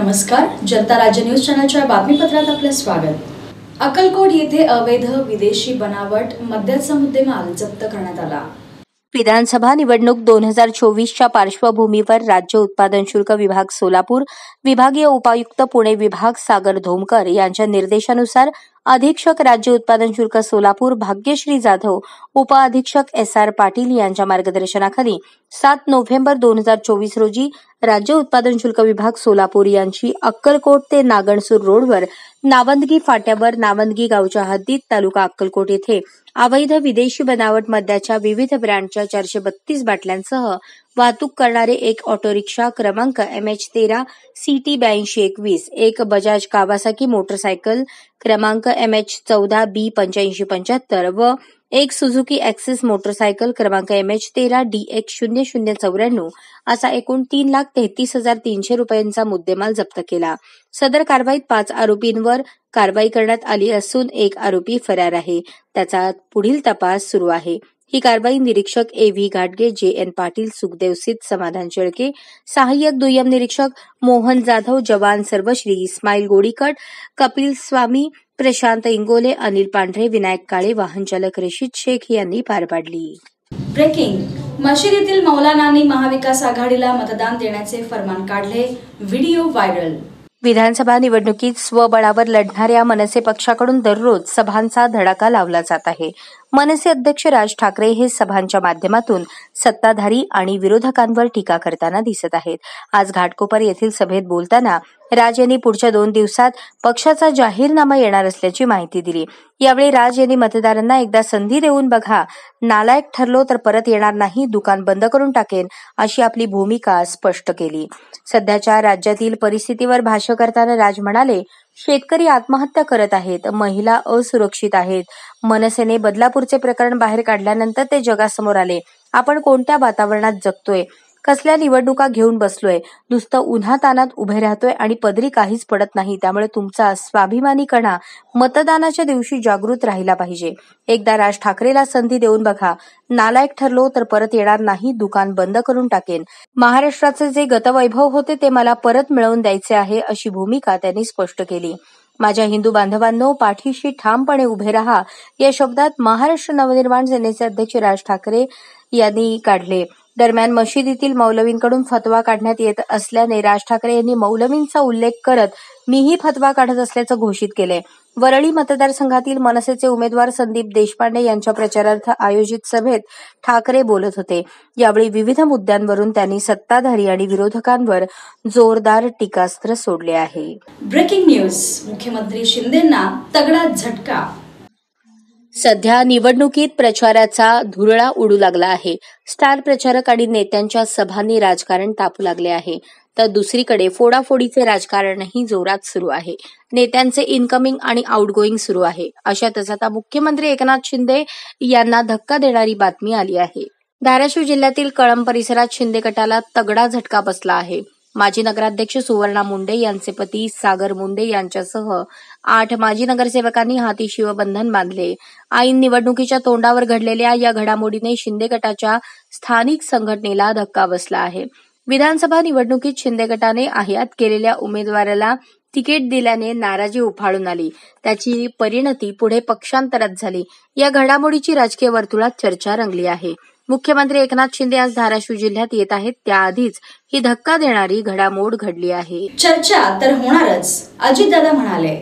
नमस्कार जनता राज्य न्यूज चॅनलच्या बातमीपत्रात आपलं स्वागत. अक्कलकोट येथे अवैध विदेशी बनावट मद्याचा मुद्देमाल जप्त करण्यात आला. विधानसभा निवडणूक दोन हजार चोवीसच्या पार्श्वभूमीवर राज्य उत्पादन शुल्क विभाग सोलापूर विभागीय उपायुक्त पुणे विभाग सागर धोमकर यांच्या निर्देशानुसार अधीक्षक राज्य उत्पादन शुल्क सोलापूर भाग्यश्री जाधव उप अधीक्षक एस आर पाटील यांच्या मार्गदर्शनाखाली सात नोव्हेंबर दोन हजार चोवीस रोजी राज्य उत्पादन शुल्क विभाग सोलापूर यांची अक्कलकोट ते नागणसूर रोडवर नावंदगी फाट्यावर नावंदगी गावच्या हद्दीत तालुका अक्कलकोट येथे अवैध विदेशी बनावट मद्याच्या विविध ब्रँडच्या चारशे बत्तीस बाटल्यांसह वाहतूक करणारे एक ऑटो रिक्षा क्रमांक एम एच तेरा सी टी ब्याऐंशी एकवीस एक बजाज कावासाकी मोटरसायकल क्रमांक एम एच चौदा बी पंच्याऐंशी पंच्याहत्तर व एक सुझुकी ॲक्सिस मोटरसायकल क्रमांक एम एच तेरा डी एक शून्य शून्य चौऱ्याण्णव असा एकूण तीन लाख तेहतीस हजार तीनशे रुपयांचा मुद्देमाल जप्त केला. सदर कारवाईत पाच आरोपींवर कारवाई करण्यात आली असून एक आरोपी फरार आहे. त्याचा पुढील तपास सुरू आहे. ही कारवाई निरीक्षक ए व्ही घाटगे जे एन पाटील सुखदेव सित समाधान शेळके सहाय्यक दुय्यम निरीक्षक मोहन जाधव जवान सर्वश्री इस्माईल गोडीकट कपिल स्वामी प्रशांत इंगोले अनिल पांढरे विनायक काळे वाहन चालक रशीद शेख यांनी पार पाडली. ब्रेकिंग. मशिदीतील मौलानांनी महाविकास आघाडीला मतदान देण्याचे फरमान काढले. Video viral. विधानसभा निवडणुकीत स्वबळावर लढणाऱ्या मनसे पक्षाकडून दररोज सभांचा धडाका लावला जात आहे. मनसे अध्यक्ष राज ठाकरे हे सभांच्या माध्यमातून सत्ताधारी आणि विरोधकांवर टीका करताना दिसत आहेत. आज घाटकोपर येथील सभेत बोलताना राज यांनी पुढच्या दोन दिवसात पक्षाचा जाहीरनामा येणार असल्याची माहिती दिली. यावेळी राज यांनी मतदारांना एकदा संधी देऊन बघा नालायक ठरलो तर परत येणार नाही दुकान बंद करून टाकेन अशी आपली भूमिका स्पष्ट केली. सध्याच्या राज्यातील परिस्थितीवर भाष्य करताना राज म्हणाले शेतकरी आत्महत्या करत आहेत. महिला असुरक्षित आहेत. मनसेने बदलापूरचे प्रकरण बाहेर काढल्यानंतर ते जगासमोर आले. आपण कोणत्या वातावरणात जगतोय? कसल्या निवडणुका घेऊन बसलोय? नुसतं उन्हा तानात उभे राहतोय आणि पदरी काहीच पडत नाही. त्यामुळे तुमचा स्वाभिमानीकणा मतदानाच्या दिवशी जागृत राहिला पाहिजे. एकदा राज ठाकरेला संधी देऊन बघा. नालायक ठरलो तर परत येणार नाही दुकान बंद करून टाकेन. महाराष्ट्राचे जे गतवैभव होते ते मला परत मिळवून द्यायचे आहे अशी भूमिका त्यांनी स्पष्ट केली. माझ्या हिंदू बांधवांनो पाठीशी ठामपणे उभे राहा. या शब्दात महाराष्ट्र नवनिर्माण सेनेचे अध्यक्ष राज ठाकरे यांनी काढले. दरम्यान मशिदीतील मौलवींकडून फतवा काढण्यात येत असल्याने राज ठाकरे यांनी मौलवींचा उल्लेख करत मीही फतवा काढत असल्याचं घोषित केलंय. वरळी मतदारसंघातील मनसेचे उमेदवार संदीप देशपांडे यांच्या प्रचारार्थ आयोजित सभेत ठाकरे बोलत होते. यावेळी विविध मुद्द्यांवरून त्यांनी सत्ताधारी आणि विरोधकांवर जोरदार टीकास्त्र सोडले आहे. Breaking news. मुख्यमंत्री शिंदेना तगडा झटका. सध्या निवडणुकीत प्रचाराचा धुरळा उडू लागला आहे. स्टार प्रचारक आणि नेत्यांच्या सभांनी राजकारण तापू लागले आहे. तर दुसरीकडे फोडाफोडीचे राजकारणही जोरात सुरू आहे. नेत्यांचे इनकमिंग आणि आउटगोईंग सुरू आहे. अशातच आता मुख्यमंत्री एकनाथ शिंदे यांना धक्का देणारी बातमी आली आहे. धाराशिव जिल्ह्यातील कळंब परिसरात शिंदे गटाला तगडा झटका बसला आहे. माजी नगराध्यक्ष सुवर्णा मुंडे यांचे पती सागर मुंडे यांच्यासह आठ माजी नगरसेवकांनी हाती शिवबंधन बांधले. ऐन निवडणुकीच्या तोंडावर घडलेल्या या घडामोडीने शिंदे गटाच्या स्थानिक संघटनेला धक्का बसला आहे. विधानसभा निवडणुकीत शिंदे गटाने आयात केलेल्या उमेदवाराला तिकीट दिल्याने नाराजी उफाळून आली. त्याची परिणती पुढे पक्षांतरात झाली. या घडामोडीची राजकीय वर्तुळात चर्चा रंगली आहे. मुख्यमंत्री एकनाथ शिंदे आज धाराशिव जिल्ह्यात येत आहेत. त्याआधीच ही धक्का देणारी घडामोड घडली आहे. चर्चा तर होणारच अजितदादा म्हणाले.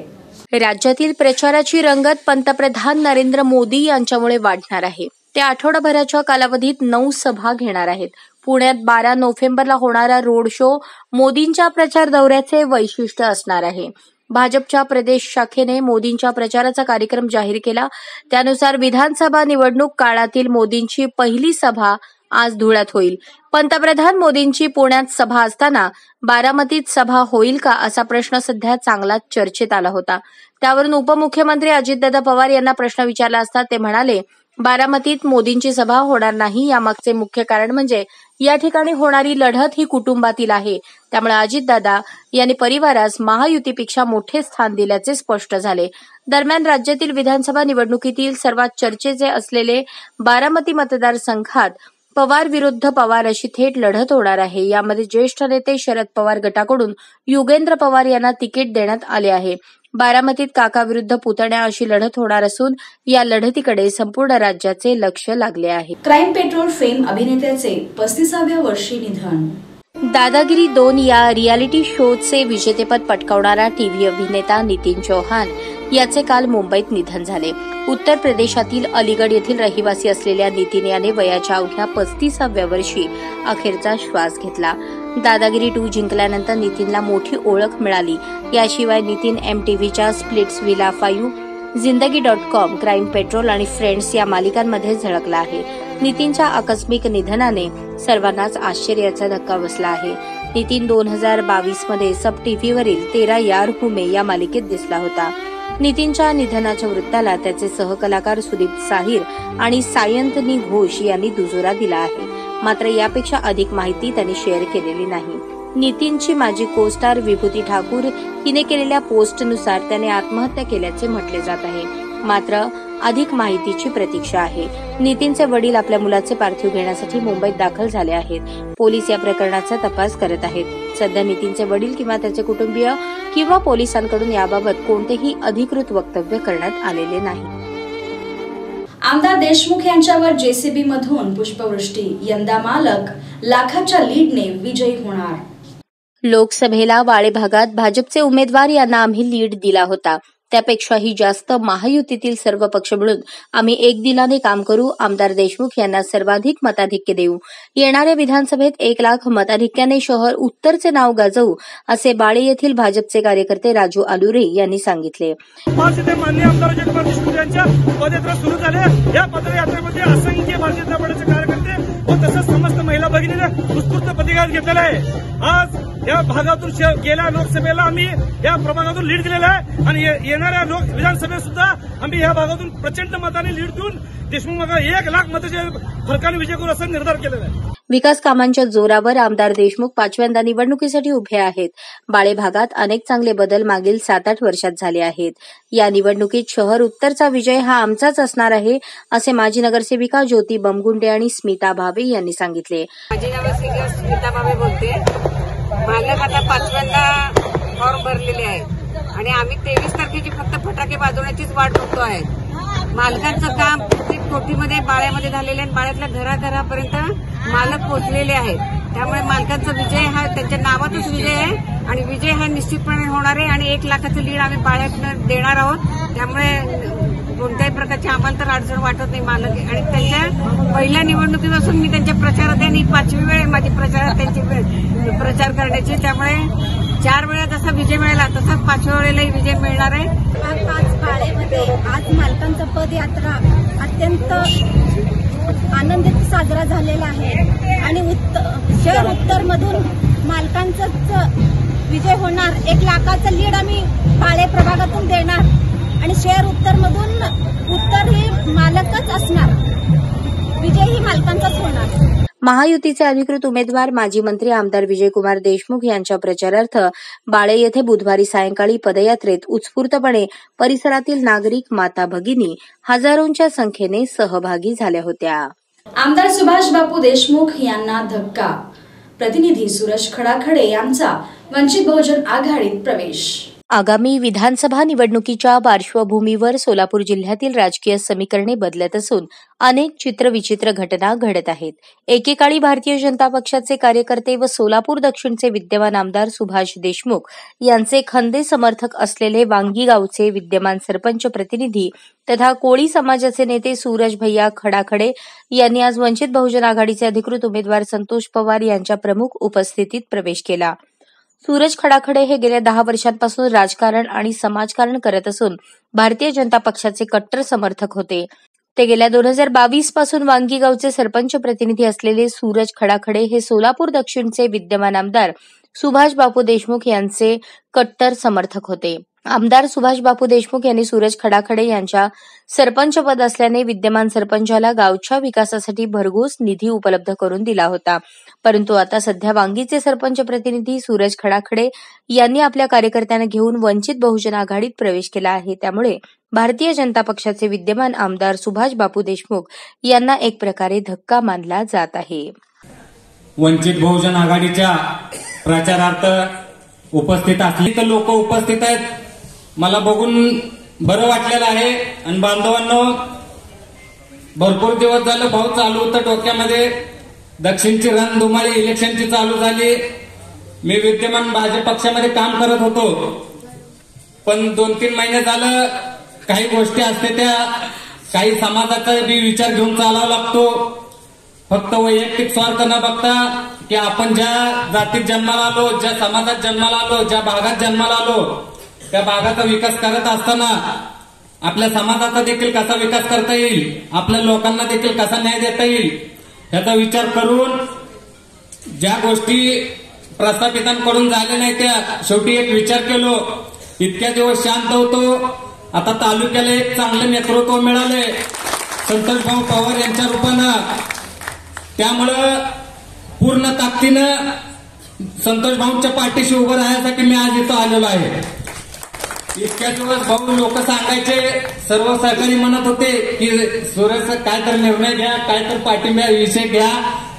राज्यातील प्रचाराची रंगत पंतप्रधान नरेंद्र मोदी यांच्यामुळे वाढणार आहे. ते आठवडाभराच्या कालावधीत नऊ सभा घेणार आहेत. पुण्यात बारा नोव्हेंबरला होणारा रोड शो मोदींच्या प्रचार दौऱ्याचे वैशिष्ट्य असणार आहे. भाजपच्या प्रदेश शाखेने मोदींच्या प्रचाराचा कार्यक्रम जाहीर केला. त्यानुसार विधानसभा निवडणूक काळातील मोदींची पहिली सभा आज धुळ्यात होईल. पंतप्रधान मोदींची पुण्यात सभा असताना बारामतीत सभा होईल का असा प्रश्न सध्या चांगलाच चर्चेत आला होता. त्यावरून उपमुख्यमंत्री अजितदादा पवार यांना प्रश्न विचारला असता ते म्हणाले बारामतीत मोदींची सभा होणार नाही. यामागचे मुख्य कारण म्हणजे या ठिकाणी होणारी लढत ही कुटुंबातील आहे. त्यामुळे अजितदादा यांनी परिवारास महायुतीपेक्षा मोठे स्थान दिल्याचे स्पष्ट झाले. दरम्यान राज्यातील विधानसभा निवडणुकीतील सर्वात चर्चेचे असलेले बारामती मतदारसंघात पवार विरुद्ध पवार अशी थेट लढत होणार आहे. यामध्ये ज्येष्ठ नेते शरद पवार गटाकडून युगेंद्र पवार यांना तिकीट देण्यात आले आहे. बारामतीत काका विरुद्ध पुतण्या अशी लढत होणार असून या लढतीकडे संपूर्ण राज्याचे लक्ष लागले आहे. क्राईम पेट्रोल फेम अभिनेत्याचे पस्तीसाव्या वर्षी निधन. दादागिरी दोन या रियालिटी शोचे विजेतेपद पटकावणारा टीव्ही अभिनेता नितीन चौहान याचे काल मुंबईत निधन झाले. उत्तर प्रदेशातील अलीगड येथील रहिवासी असलेल्या नितीन याने वयाच्या अवघ्या पस्तीसाव्या वर्षी अखेरचा श्वास घेतला. दादागिरी टू जिंकल्यानंतर नितीनला मोठी ओळख मिळाली. याशिवाय नितीन एम टी व्हीच्या Splitsvilla five Zindagi dot com Crime Patrol आणि फ्रेंड्स या मालिकांमध्ये झळकला आहे. नितीनच्या आकस्मिक निधनाने सर्वांनाच आश्चर्याचा धक्का बसला आहे. नितीन दोन हजार बावीसमध्ये सब टीव्हीवरील तेरा यार हुमे या मालिकेत दिसला होता. नितीनच्या निधनाच्या वृत्ताला त्याचे सहकलाकार सुदीप साहिर आणि सायंतनी घोष यांनी दुजोरा दिला आहे. मात्र यापेक्षा अधिक माहिती त्यांनी शेअर केलेली नाही. नितीनची माजी को स्टार विभूती ठाकूर हिने केलेल्या पोस्टनुसार त्याने आत्महत्या केल्याचे म्हटले जात आहे. मात्र अधिक माहितीची प्रतीक्षा आहे. नितीनचे वडील आपल्या मुलाचे पार्थिव घेण्यासाठी मुंबईत दाखल झाले आहेत. पोलीस या प्रकरणाचा तपास करत आहेत. सध्या नितीनचे वडील किंवा त्याचे कुटुंबीय किंवा पोलिसांकडून याबाबत कोणतेही अधिकृत वक्तव्य करण्यात आलेले नाही. आमदार देशमुख यांच्यावर जेसीबी मधून पुष्पवृष्टी. यंदा मालक लाखाच्या लीडने विजयी होणार. लोकसभेला वाळे भागात भाजपचे उमेदवार यांना आम्ही लीड दिला होता. त्यापेक्षाही जास्त महायुतीतील सर्व पक्ष मिळून आम्ही एक दिलाने काम करू. आमदार देशमुख यांना सर्वाधिक मताधिक्य देऊ. येणाऱ्या विधानसभेत एक लाख मताधिक्याने शहर उत्तरचे नाव गाजवू असे बाळे येथील भाजपचे कार्यकर्ते राजू आलुरे यांनी सांगितले. मान्य आमदार देशमुख यांच्या पदयात्रा सुरू झाल्या या पदयात्रेमध्ये असंख्य भारतीय जनता कार्यकर्ते व तसंच समस्त महिला भगिनीने उत्स्फूर्त प्रतिकार घेतलेला आहे. आज या भागातून गेल्या लोकसभेला आम्ही या प्रभागातून लीड दिलेला आहे. आणि येणाऱ्या लोक विधानसभेत सुद्धा आम्ही या भागातून प्रचंड मताने लीड देऊन देशमुख मगा एक लाख मताच्या फरकाने विजय करू असा निर्धार केलेला आहे. विकास कामांच्या जोरावर आमदार देशमुख पाचव्यांदा निवडणुकीसाठी उभे आहेत. बाळे भागात अनेक चांगले बदल मागील सात आठ वर्षात झाले आहेत. या निवडणुकीत शहर उत्तरचा विजय हा आमचाच असणार आहे असे माजी नगरसेविका ज्योती बमगुंडे आणि स्मिता भावे यांनी सांगितले. माझी नमस्कार स्मिता बाबे बोलते मालक आता पाचव्यांदा फॉर्म भरलेले आहेत. आणि आम्ही तेवीस तारखेची फक्त फटाके वाजवण्याचीच वाट बघतो आहे. मालकांचं काम प्रत्येक कोठीमध्ये बाळ्यामध्ये झालेले आहे. बाळ्यातल्या घराघरापर्यंत मालक पोहोचलेले आहेत. त्यामुळे मालकांचा विजय हा त्यांच्या नावातच विजय आहे. आणि विजय हा निश्चितपणे होणार आहे. आणि एक लाखाचं लीड आम्ही बाळ्यातनं देणार आहोत. त्यामुळे कोणत्याही प्रकारची आम्हाला तर अडचण वाटत नाही मालक. आणि त्यांच्या पहिल्या निवडणुकीपासून मी त्यांच्या प्रचारात आहे आणि पाचवी वेळ आहे माझी प्रचारात त्यांची प्रचार करण्याची. त्यामुळे चार वेळा जसा विजय मिळाला तसाच पाचव्या वेळेलाही विजय मिळणार आहे. आज पाळेमध्ये आज मालकांचा पदयात्रा अत्यंत आनंदित साजरा झालेला आहे. आणि उत्तर शहर उत्तर मधून मालकांचाच विजय होणार. एक लाखाचं लीड आम्ही पाळे प्रभागातून देणार. आणि शहर उत्तर मधून उत्तर हे मालकच असणार. विजय ही मालकांचाच होणार. महायुतीचे अधिकृत उमेदवार माजी मंत्री आमदार विजयकुमार देशमुख यांच्या प्रचारार्थ बाळे येथे बुधवारी सायंकाळी पदयात्रेत उत्स्फूर्तपणे परिसरातील नागरिक माता भगिनी हजारोंच्या संख्येने सहभागी झाल्या होत्या. आमदार सुभाष बापू देशमुख यांना धक्का. प्रतिनिधी सुरेश खडाखडे यांचा वंचित बहुजन आघाडीत प्रवेश. आगामी विधानसभा निवडणुकीच्या पार्श्वभूमीवर सोलापूर जिल्ह्यातील राजकीय समीकरणे बदलत असून अनेक चित्रविचित्र घटना घडत आहेत. एकेकाळी भारतीय जनता पक्षाचे कार्यकर्ते व सोलापूर दक्षिणचे विद्यमान आमदार सुभाष देशमुख यांचे खंदे समर्थक असलेले वांगी गावचे विद्यमान सरपंच प्रतिनिधी तथा कोळी समाजाचे नेते सूरज भैया खडाखडे यांनी आज वंचित बहुजन आघाडीचे अधिकृत उमेदवार संतोष पवार यांच्या प्रमुख उपस्थितीत प्रवेश केला. सूरज खडाखडे हे गेल्या दहा वर्षांपासून राजकारण आणि समाजकारण करत असून भारतीय जनता पक्षाचे कट्टर समर्थक होते. ते गेल्या दोन हजार बावीसपासून वांगी गावचे सरपंच प्रतिनिधी असलेले सूरज खडाखडे हे सोलापूर दक्षिणचे विद्यमान आमदार सुभाष बापू देशमुख यांचे कट्टर समर्थक होते. आमदार सुभाष बापू देशमुख यांनी सूरज खडाखडे यांच्या सरपंच पद असल्याने विद्यमान सरपंचाला गावच्या विकासासाठी भरघोस निधी उपलब्ध करून दिला होता. परंतु आता सध्या वांगीचे सरपंच प्रतिनिधी सूरज खडाखडे यांनी आपल्या कार्यकर्त्यांना घेऊन वंचित बहुजन आघाडीत प्रवेश केला आहे. त्यामुळे भारतीय जनता पक्षाचे विद्यमान आमदार सुभाष बापू देशमुख यांना एक प्रकारे धक्का मानला जात आहे. वंचित बहुजन आघाडीच्या प्रचारार्थ उपस्थित असली तर लोक उपस्थित आहेत. मला बघून बरं वाटलेलं आहे. आणि बांधवांनो भरपूर दिवस झालं भाऊ चालू होतं डोक्यामध्ये. दक्षिणची रणधुमाळी इलेक्शनची चालू झाली. मी विद्यमान भाजप पक्षामध्ये काम करत होतो. पण दोन तीन महिने झालं काही गोष्टी असते त्या काही समाजाचा बी विचार घेऊन चालावा लागतो. फक्त वैयक्तिक स्वार्थ न बघता की आपण ज्या जातीत जन्माला आलो ज्या समाजात जन्माला आलो ज्या भागात जन्माला आलो त्या भागाचा विकास करत असताना आपल्या समाजाचा देखील कसा विकास करता येईल? आपल्या लोकांना देखील कसा न्याय देता येईल? याचा विचार करून ज्या गोष्टी प्रस्थापितांकडून झाल्या नाही त्या शेवटी एक विचार केलो. इतक्या दिवस शांत होतो. आता तालुक्याला एक चांगले नेतृत्व मिळाले संतोष भाऊ पवार यांच्या रूपानं. त्यामुळं पूर्ण ताकदीनं संतोष भाऊंच्या पाठीशी उभं राहण्यासाठी मी आज इथं आलेलो आहे. इतक्या दिवस भाऊ लोक सांगायचे सर्व सहकारी म्हणत होते की सुरेश काय तर निर्णय घ्या काय तर पाठिंब्या विषय घ्या.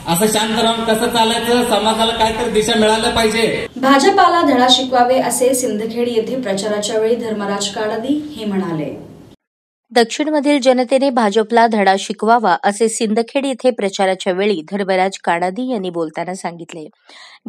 असं शांत राहून कसं चालायचं समाजाला काय तर दिशा मिळालं पाहिजे. भाजपाला धडा शिकवावे असे सिंदखेड येथे प्रचाराच्या वेळी धर्मराज काडादी हे म्हणाले. दक्षिणमधील जनतेने भाजपला धडा शिकवावा असे सिंदखेड येथे प्रचाराच्या वेळी धर्मराज काणादी यांनी बोलताना सांगितले.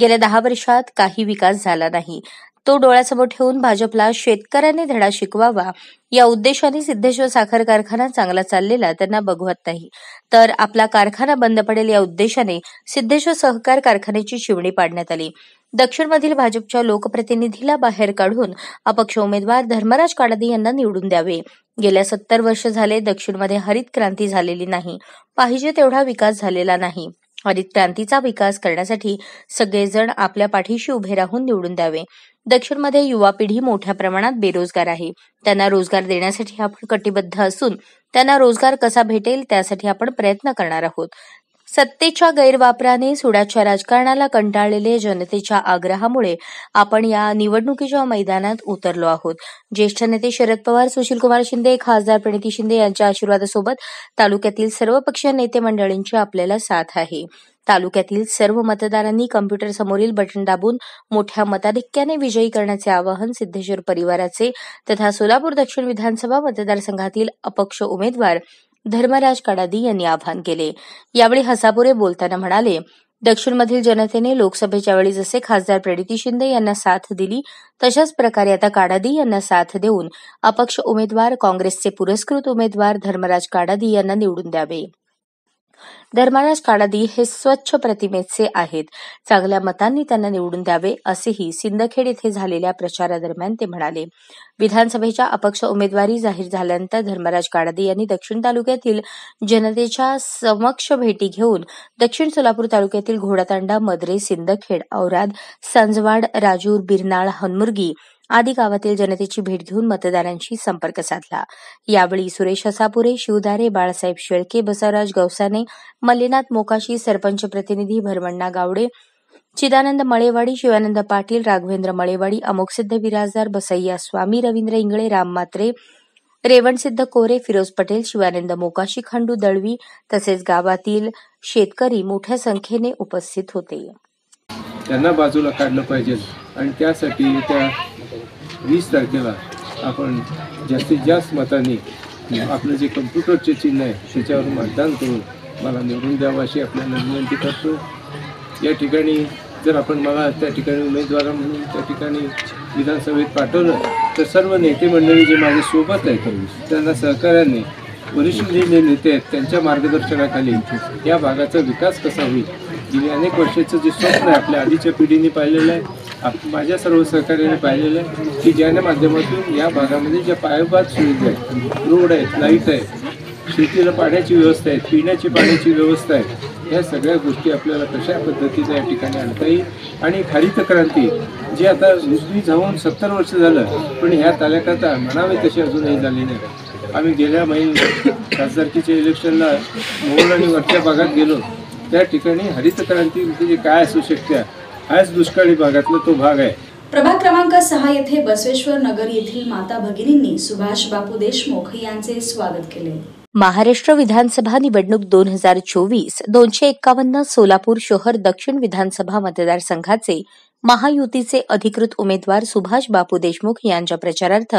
गेल्या दहा वर्षात काही विकास झाला नाही. तो डोळ्यासमोर ठेवून भाजपला शेतकऱ्यांनी धडा शिकवावा या उद्देशाने सिद्धेश्वर साखर कारखाना चांगला चाललेला त्यांना बघवत नाही. तर आपला कारखाना बंद पडेल या उद्देशाने सिद्धेश्वर सहकार कारखान्याची शिवणी पाडण्यात आली. दक्षिणमधील भाजपच्या लोकप्रतिनिधीला बाहेर काढून अपक्ष उमेदवार धर्मराज काडादी यांना निवडून द्यावे. गेल्या सत्तर वर्ष झाले दक्षिणमध्ये हरित क्रांती झालेली नाही. पाहिजे तेवढा विकास झालेला नाही. हरित क्रांतीचा विकास करण्यासाठी सगळेजण आपल्या पाठीशी उभे राहून निवडून द्यावे. दक्षिणमध्ये युवा पिढी मोठ्या प्रमाणात बेरोजगार आहे. त्यांना रोजगार देण्यासाठी आपण कटिबद्ध असून त्यांना रोजगार कसा भेटेल त्यासाठी आपण प्रयत्न करणार आहोत. सत्तेच्या गैरवापराने सुडाच्या राजकारणाला कंटाळलेले जनतेच्या आग्रहामुळे आपण या निवडणुकीच्या मैदानात उतरलो आहोत. ज्येष्ठ नेते शरद पवार सुशीलकुमार शिंदे खासदार प्रणिती शिंदे यांच्या आशीर्वादासोबत तालुक्यातील सर्व पक्षीय नेते मंडळींची आपल्याला साथ आहे. तालुक्यातील सर्व मतदारांनी कम्प्युटर समोरील बटन दाबून मोठ्या मताधिक्याने विजयी करण्याचे आवाहन सिद्धेश्वर परिवाराचे तथा सोलापूर दक्षिण विधानसभा मतदारसंघातील अपक्ष उमेदवार धर्मराज कडादी यांनी आवाहन केले. यावेळी हसापुरे बोलताना म्हणाले दक्षिणमधील जनतेने लोकसभेच्या वेळी जसे खासदार प्रणिती शिंदे यांना साथ दिली तशाच प्रकारे आता काडादी यांना साथ देऊन अपक्ष उमेदवार काँग्रेसचे पुरस्कृत उमेदवार धर्मराज काडादी यांना निवडून द्यावे. धर्मराज काडादी हे स्वच्छ प्रतिमेचे आहेत. चांगल्या मतांनी त्यांना निवडून द्यावे असेही सिंदखेड येथे झालेल्या प्रचारादरम्यान ते म्हणाले. विधानसभेच्या अपक्ष उमेदवारी जाहीर झाल्यानंतर धर्मराज काडादी यांनी दक्षिण तालुक्यातील जनतेच्या समक्ष भेटी घेऊन दक्षिण सोलापूर तालुक्यातील घोडातांडा मद्रे सिंदखेड औराद सांजवाड राजूर बिरनाळ हनमुर्गी आदी गावातील जनतेची भेट घेऊन मतदारांशी संपर्क साधला. यावेळी सुरेश हसापुरे शिवदारे बाळासाहेब शेळके बसवराज गवसाने मल्लीनाथ मोकाशी सरपंच प्रतिनिधी भरवण्णा गावडे चिदानंद मळेवाडी शिवानंद पाटील राघवेंद्र मळेवाडी अमोकसिद्ध बिराजदार बसय्या स्वामी रवींद्र इंगळे राम मात्रे रेवणसिद्ध कोरे फिरोज पटेल शिवानंद मोकाशी खंडू दळवी तसेच गावातील शेतकरी मोठ्या संख्येने उपस्थित होते. त्यांना बाजूला काढलं पाहिजे आणि त्यासाठी त्या वीस तारखेला आपण जास्तीत जास्त मतांनी आपलं जे कम्प्युटरचे चिन्ह आहे त्याच्यावर मतदान करून मला निवडून द्यावं अशी आपल्याला विनंती करतो. या ठिकाणी जर आपण मला त्या ठिकाणी उमेदवार म्हणून त्या ठिकाणी विधानसभेत पाठवलं तर सर्व नेते मंडळी जे माझ्या सोबत आहेत त्यांना सहकार्याने वरिष्ठ जे नेते आहेत त्यांच्या मार्गदर्शनाखाली या भागाचा विकास कसा होईल गेली अनेक वर्षाचं जे स्वप्न आहे आपल्या आधीच्या पिढीने पाहिलेलं आहे आप माझ्या सर्व सहकार्याने पाहिलेलं आहे की ज्याच्या माध्यमातून या भागामध्ये ज्या पायाभूत सुविधा आहेत रोड आहेत लाइट आहे शेतीला पाण्याची व्यवस्था आहे पिण्याची पाण्याची व्यवस्था आहे या सगळ्या गोष्टी आपल्याला कशा पद्धतीने या ठिकाणी आणता येईल? आणि हरित क्रांती जी आता नुसती जाऊन सत्तर वर्ष झालं पण ह्या तालुक्यात म्हणावे तशी अजूनही झाली नाही. आम्ही गेल्या महिन्यात खासदारकीच्या इलेक्शनला मोहोळ आणि वरच्या भागात गेलो. त्या ठिकाणी हरित क्रांती म्हणजे काय असू शकते हाच दुष्काळी भागातला तो भाग आहे. प्रभाग क्रमांक सहा येथे बसवेश्वर नगर येथील माता भगिनींनी सुभाष बापू देशमुख यांचे स्वागत केले. महाराष्ट्र विधानसभा निवडणूक दोन हजार चोवीस दोनशे एक्कावन्न सोलापूर शहर दक्षिण विधानसभा मतदारसंघाचे महायुतीचे अधिकृत उमेदवार सुभाष बापू देशमुख यांच्या प्रचारार्थ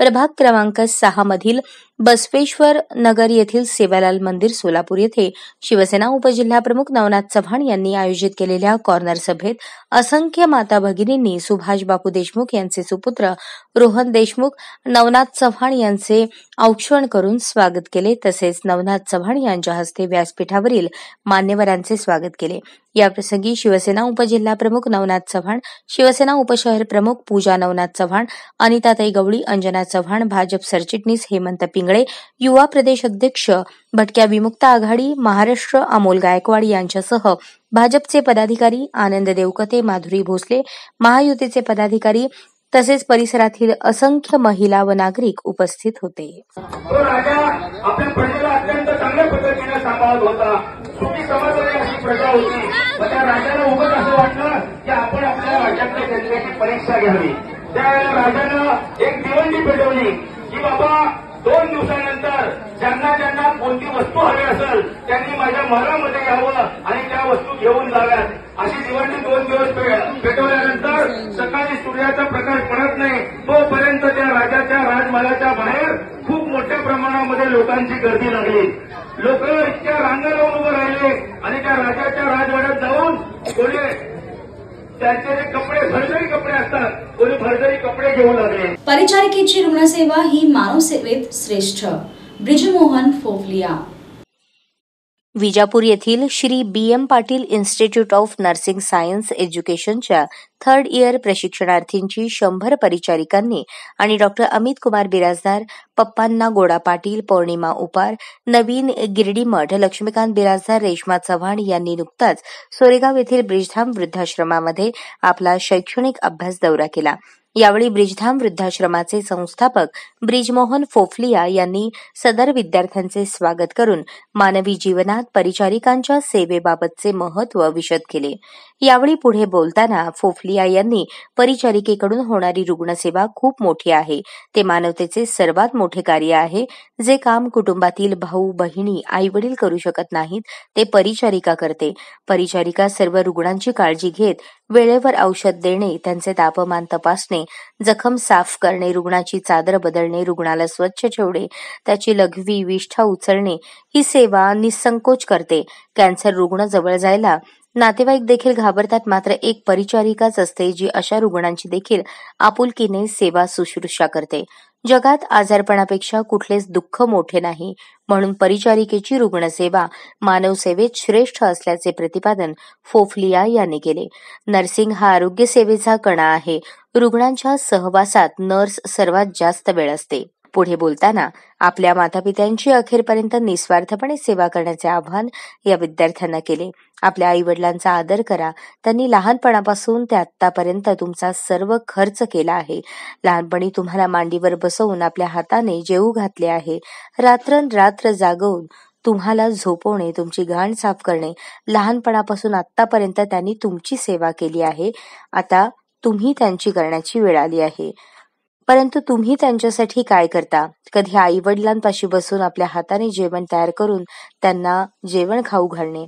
प्रभाग क्रमांक सहा मधील बसवेश्वर नगर येथील सेवालाल मंदिर सोलापूर येथे शिवसेना उपजिल्हाप्रमुख नवनाथ चव्हाण यांनी आयोजित केलेल्या कॉर्नर सभेत असंख्य माता भगिनींनी सुभाष बापू देशमुख यांचे सुपुत्र रोहन देशमुख नवनाथ चव्हाण यांचे औक्षण करून स्वागत केले. तसेच नवनाथ चव्हाण यांच्या हस्ते व्यासपीठावरील मान्यवरांचे स्वागत केले. याप्रसंगी शिवसेना उपजिल्हाप्रमुख नवनाथ चव्हाण शिवसेना उपशहर प्रमुख पूजा नवनाथ चव्हाण अनिताताई गवळी अंजना चव्हाण भाजप सरचिटणीस हेमंत पिंगळे युवा प्रदेश अध्यक्ष भटक्या विमुक्त आघाडी महाराष्ट्र अमोल गायकवाड यांच्यासह भाजपचे पदाधिकारी आनंद देवकते माधुरी भोसले महायुतीचे पदाधिकारी तसेच परिसरातील असंख्य महिला व नागरिक उपस्थित होते. तो राजा आपल्या प्रजेला अत्यंत चांगल्या पद्धतीने सांभाळत होता सुखी समाजाने अशी प्रजा होती मग त्या राजाला उभं असं वाटलं की आपण आपल्या राज्यातल्या जनतेची परीक्षा घ्यावी त्यावेळेला राजानं एक दिवंडी पेटवली की बाबा दोन दिवसानंतर ज्यांना ज्यांना कोणती वस्तू हवी असेल त्यांनी यावं आणि त्या वस्तू घेऊन जाव्यात. अशी दिवाळी दोन दिवस पेटवल्यानंतर सकाळी सूर्याचा प्रकाश पडत नाही. तोपर्यंत त्या राजाच्या राजमहालाच्या बाहेर खूप मोठ्या प्रमाणामध्ये लोकांची गर्दी लागली. लोक इतक्या रांगा लावून उभं राहिले आणि त्या राजाच्या राजवाड्यात जाऊन बोलले त्यांचे जे कपडे भरजरी कपडे असतात कोणी भरजरी कपडे घेऊ लागले. परिचारिकेची रुग्णसेवा ही मानव सेवेत श्रेष्ठ. ब्रिजमोहन फोफलिया विजापूर येथील Shri B M Patil Institute of Nursing Science एज्युकेशनच्या third year प्रशिक्षणार्थींची शंभर परिचारिकांनी आणि डॉक्टर अमित कुमार बिराजदार पप्पांना गोडा पाटील पौर्णिमा उपार नवीन गिरडीमठ लक्ष्मीकांत बिराजदार रेश्मा चव्हाण यांनी नुकताच सोरेगाव येथील ब्रिजधाम वृद्धाश्रमामध्ये आपला शैक्षणिक अभ्यास दौरा केला. यावेळी ब्रिजधाम वृद्धाश्रमाचे संस्थापक ब्रिजमोहन फोफलिया यांनी सदर विद्यार्थ्यांचे स्वागत करून मानवी जीवनात परिचारिकांच्या सेवेबाबतचे महत्त्व विशद केले. यावेळी पुढे बोलताना फोफलिया यांनी परिचारिकेकडून होणारी रुग्णसेवा खूप मोठी आहे. ते मानवतेचे सर्वात मोठे कार्य आहे. जे काम कुटुंबातील भाऊ बहिणी आई वडील करू शकत नाहीत ते परिचारिका करते. परिचारिका सर्व रुग्णांची काळजी घेत वेळेवर औषध देणे त्यांचे तापमान तपासणे जखम साफ करणे रुग्णाची चादर बदलणे रुग्णाला स्वच्छ ठेवणे त्याची लघवी विष्ठा उचलणे ही सेवा निसंकोच करते. कॅन्सर रुग्ण जवळ जायला नातेवाईक देखील घाबरतात. मात्र एक परिचारिकाच असते जी अशा रुग्णांची देखील आपुलकीने सेवा शुश्रूषा करते. जगात आजारपणापेक्षा कुठलेच दुःख मोठे नाही म्हणून परिचारिकेची रुग्णसेवा मानवसेवेत श्रेष्ठ असल्याचे प्रतिपादन फोफलिया यांनी केले. नर्सिंग हा आरोग्य सेवेचा कणा आहे. रुग्णांच्या सहवासात नर्स सर्वात जास्त वेळ असते. पुढे बोलताना आपल्या मातापित्यांची अखेरपर्यंत निस्वार्थपणे सेवा करण्याचे आव्हान या विद्यार्थ्यांना केले. आपल्या आई वडिलांचा आदर करा. त्यांनी लहानपणापासून ते आतापर्यंत तुमचा सर्व खर्च केला आहे. लहानपणी तुम्हाला मांडीवर बसवून आपल्या हाताने जेऊ घातले आहे. रात्रंरात्र जागवून तुम्हाला झोपवणे तुमची घाण साफ करणे. लहानपणापासून आतापर्यंत त्यांनी तुमची सेवा केली आहे. आता तुम्ही त्यांची करण्याची वेळ आली आहे. परंतु तुम्ही त्यांच्यासाठी काय करता? कधी आई वडिलांपाशी बसून आपल्या हाताने जेवण तयार करून त्यांना जेवण खाऊ घालणे.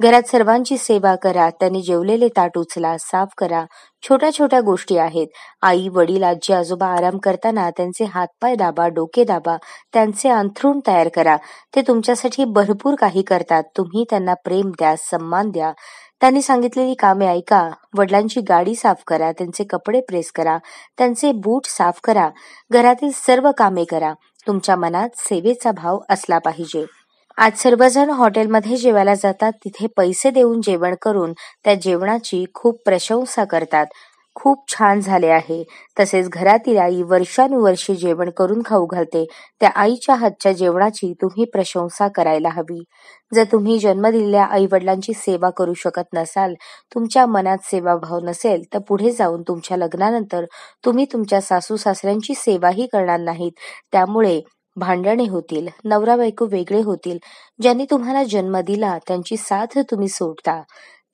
घरात सर्वांची सेवा करा त्यांनी जेवलेले ताट उचला साफ करा. छोट्या छोट्या गोष्टी आहेत. आई वडील आजी आजोबा आराम करताना त्यांचे हातपाय दाबा डोके दाबा त्यांचे अंथरूण तयार करा. ते तुमच्यासाठी भरपूर काही करतात. तुम्ही त्यांना प्रेम द्या सन्मान द्या. त्यांनी सांगितलेली कामे ऐका वडिलांची गाडी साफ करा त्यांचे कपडे प्रेस करा त्यांचे बूट साफ करा घरातील सर्व कामे करा. तुमच्या मनात सेवेचा भाव असला पाहिजे. आज सर्वजण हॉटेलमध्ये जेवायला जातात तिथे पैसे देऊन जेवण करून त्या जेवणाची खूप प्रशंसा करतात. खूप छान झाले आहे. तसेच घरातील आई वर्षानुवर्षे जेवण करून खाऊ घालते. त्या आईच्या हातच्या जेवणाची तुम्ही प्रशंसा करायला हवी. जर तुम्ही जन्म दिलेल्या आई वडिलांची सेवा करू शकत नसाल तुमच्या मनात सेवाभाव नसेल तर पुढे जाऊन तुमच्या लग्नानंतर तुम्ही तुमच्या सासू सासऱ्यांची सेवाही करणार नाहीत. त्यामुळे भांडणे होतील नवरा बायको वेगळे होतील. ज्यांनी तुम्हाला जन्म दिला त्यांची साथ तुम्ही सोडता.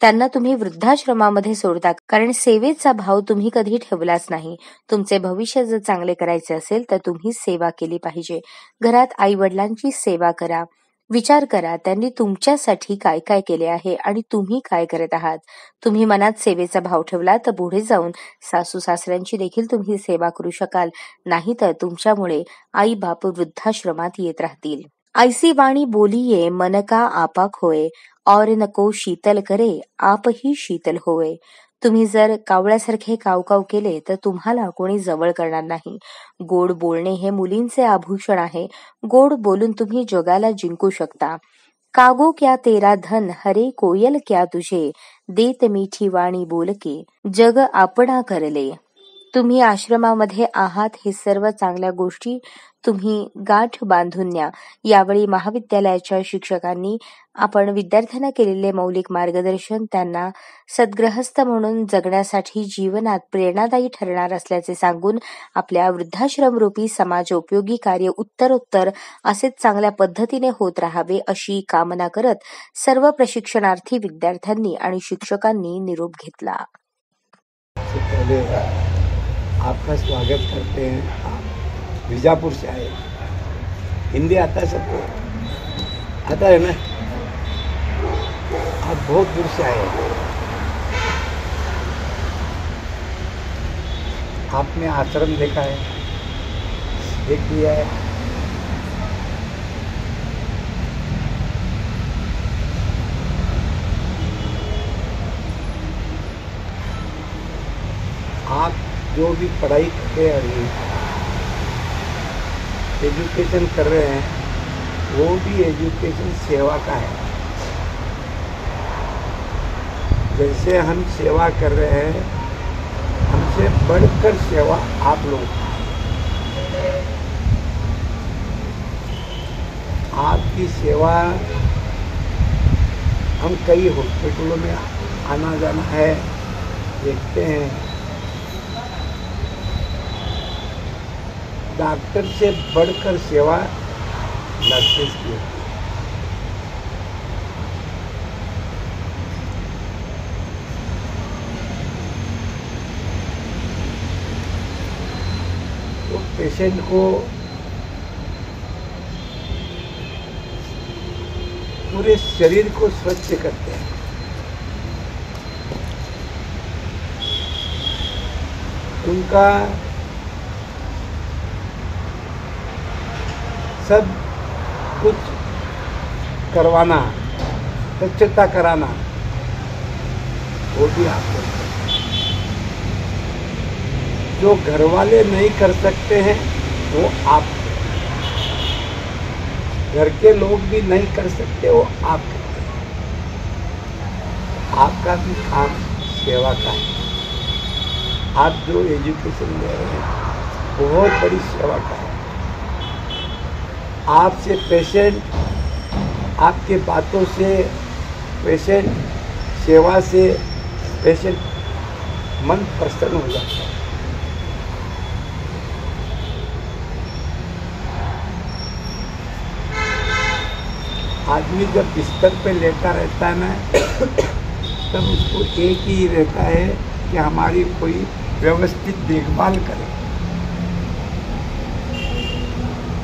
त्यांना तुम्ही वृद्धाश्रमामध्ये सोडता कारण सेवेचा भाव तुम्ही कधी ठेवलाच नाही. तुमचे भविष्य जर चांगले करायचे असेल तर तुम्ही सेवा केली पाहिजे. घरात आई वडिलांची सेवा करा. विचार करा त्यांनी तुमच्यासाठी काय काय केले आहे आणि तुम्ही काय करत आहात. तुम्ही मनात सेवेचा भाव ठेवला तर पुढे जाऊन सासू सासऱ्यांची देखील तुम्ही सेवा करू शकाल. नाहीतर तुमच्यामुळे आई बाप वृद्धाश्रमात येत राहतील. ऐसी वाणी बोलिये मन का आपा खोय. और नको शीतल करे आपही शीतल होय तुम्ही जर कावळ्यासारखे कावकाव केले तर तुम्हाला कोणी जवळ करणार नाही. गोड बोलणे हे मुलींचे आभूषण आहे. गोड बोलून तुम्ही जगाला जिंकू शकता. कागो क्या तेरा धन हरे कोयल क्या तुझे? देत मिठी वाणी बोलके जग आपणा करले. तुम्ही आश्रमामध्ये आहात हे सर्व चांगल्या गोष्टी तुम्ही गाठ बांधून न्या. यावेळी महाविद्यालयाच्या शिक्षकांनी आपण विद्यार्थ्यांना केलेले मौलिक मार्गदर्शन त्यांना सद्ग्रहस्थ म्हणून जगण्यासाठी जीवनात प्रेरणादायी ठरणार असल्याचे सांगून आपल्या वृद्धाश्रमरूपी समाज उपयोगी कार्य उत्तरोत्तर असेच चांगल्या पद्धतीने होत राहावे अशी कामना करत सर्व प्रशिक्षणार्थी विद्यार्थ्यांनी आणि शिक्षकांनी निरोप घेतला. आपका स्वागत करते हैं. आप बीजापुर से आए। हिंदी आता है सबको। आता है ना? आप बहुत दूर से आए आपने आश्रम देखा है, देख लिया है। आप जो भी पढ़ाई करते हैं एजुकेशन कर रहे हैं, वो भी एजुकेशन सेवा का है। जैसे हम सेवा कर रहे हैं, हमसे बढ़कर सेवा आप लोग आपकी सेवा, हम कई हॉस्पिटलों में आना जाना है, देखते हैं। डॉक्टर से बढ़कर सेवा नर्सेस की होती। तो पेशेंट को पूरे शरीर को स्वच्छ करते हैं उनका सब कुछ करवाना स्वच्छता कराना वो भी आप करते हैं जो घर वाले नहीं कर सकते हैं, वो आप घर के लोग भी नहीं कर सकते, वो आप आपका भी काम सेवा का है। आप जो एजुकेशन ले रहे हैं, बहुत बड़ी सेवा का है। आपसे पेशेंट आपके बातों से पेशेंट सेवा से पेशेंट मन प्रसन्न हो जाता है। आदमी जब बिस्तर पे लेटा रहता है ना, तब उसको एक ही रहता है कि हमारी कोई व्यवस्थित देखभाल करे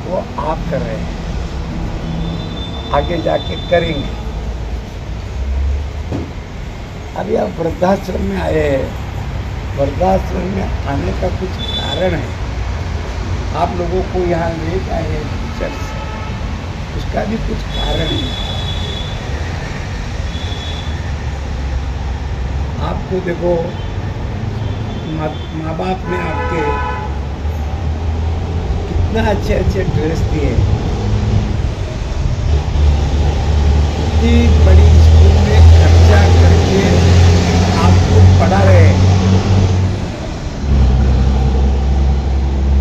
वो आप कर रहे हैं। आगे जाके करेंगे। अभी आप वृद्धाश्रम में आए हैं। वृद्धाश्रम में आने का कुछ कारण है। आप लोगों को यहाँ ले जाए टीचर उसका भी कुछ कारण है। आपको देखो, माँ बाप ने आपके कितना अच्छे अच्छे ड्रेस दिए इतनी बड़ी स्कूल में खर्चा करके आपको पढ़ा रहे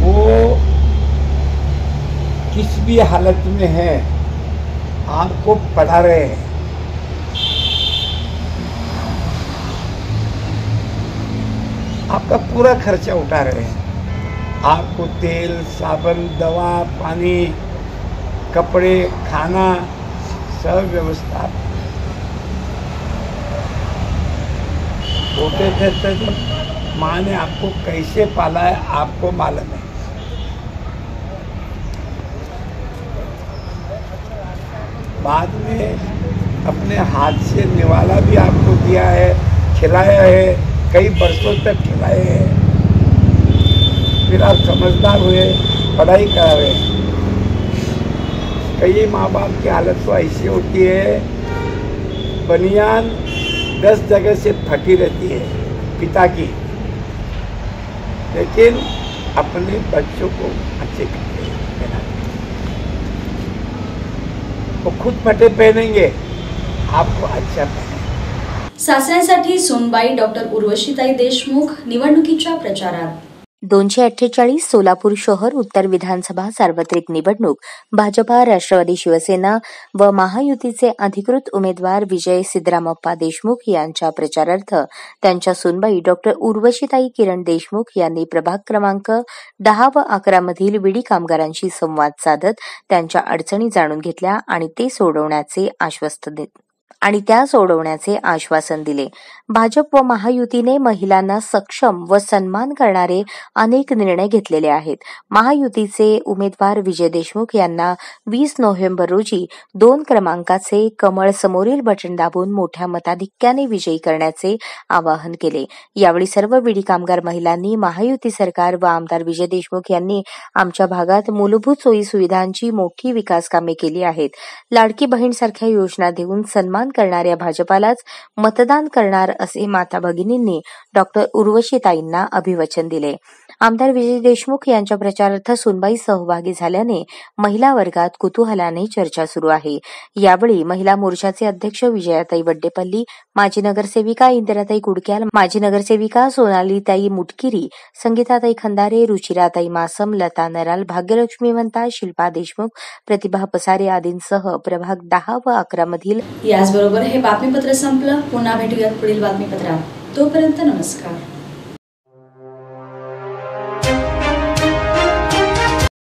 वो किस भी हालत में है, आपको पढ़ा रहे हैं। आपका पूरा खर्चा उठा रहे हैं। आपको तेल, साबुन, दवा, पानी, कपड़े, खाना, सब व्यवस्था। छोटे थे तो माँ ने आपको कैसे पाला है, आपको मालूम है। बाद में अपने हाथ से निवाला भी आपको दिया है, खिलाया है, कई वर्षों तक खिलाए हैं। फिर समझदार हुए, पढ़ाई करावे कई माँ बाप की हालत तो ऐसी होती है, बनियान दस जगह से फटी रहती है पिता की। लेकिन अपने बच्चों को अच्छे कपड़े पहनाते वो खुद फटे पहनेंगे, आपको अच्छा पहने सासऱ्यांसाठी सोनबाई, डॉक्टर उर्वशीताई देशमुख निवडणुकीच्या प्रचारात। दोनशे अठ्ठेचाळीस सोलापूर शहर उत्तर विधानसभा सार्वत्रिक निवडणूक. भाजपा राष्ट्रवादी शिवसेना व महायुतीचे अधिकृत उमेदवार विजय सिद्धरामप्पा देशमुख यांच्या प्रचारार्थ त्यांच्या सुनबाई डॉक्टर उर्वशीताई किरण देशमुख यांनी प्रभाग क्रमांक दहा व अकरा मधील विडी कामगारांशी संवाद साधत त्यांच्या अडचणी जाणून घेतल्या आणि ते सोडवण्याचे आश्वस्त देत आणि त्या सोडवण्याचे आश्वासन दिले. भाजप व महायुतीने महिलांना सक्षम व सन्मान करणारे अनेक निर्णय घेतलेले आहेत. महायुतीचे उमेदवार विजय देशमुख यांना वीस नोव्हेंबर रोजी दोन क्रमांकाचे कमळ समोरील बटन दाबून मोठ्या मताधिक्याने विजयी करण्याचे आवाहन केले. यावेळी सर्व विडी कामगार महिलांनी महायुती सरकार व आमदार विजय देशमुख यांनी आमच्या भागात मूलभूत सोयी सुविधांची मोठी विकास कामे केली आहेत. लाडकी बहीण सारख्या योजना देऊन सन्मान करणाऱ्या भाजपालाच मतदान करणार असे माता भगिनींनी डॉक्टर उर्वशीताईंना अभिवचन दिले. आमदार विजय देशमुख यांच्या प्रचारार्थ सुनबाई सहभागी झाल्याने महिला वर्गात कुतूहलाने चर्चा सुरू आहे. यावेळी महिला मोर्चाचे अध्यक्ष विजयाताई वड्डेपल्ली माजी नगरसेविका इंदिराताई कुडक्याल माजी नगरसेविका सोनालीताई मुटकिरी संगीताताई खंदारे रुचिराताई मासम लता नराल भाग्यलक्ष्मी मंता शिल्पा देशमुख प्रतिभा पसारे आदींसह प्रभाग दहा व अकरा मधील याचबरोबर हे बातमीपत्र संपलं. पुन्हा भेटूयात पुढील बातमीपत्रात. तोपर्यंत नमस्कार.